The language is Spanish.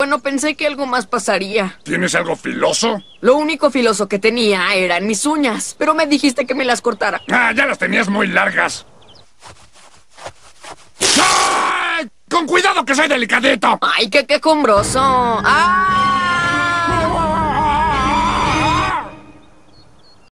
Bueno, pensé que algo más pasaría. ¿Tienes algo filoso? Lo único filoso que tenía eran mis uñas, pero me dijiste que me las cortara. Ah, ya las tenías muy largas. ¡Con cuidado que soy delicadito! ¡Ay, qué quejumbroso! ¡Ah!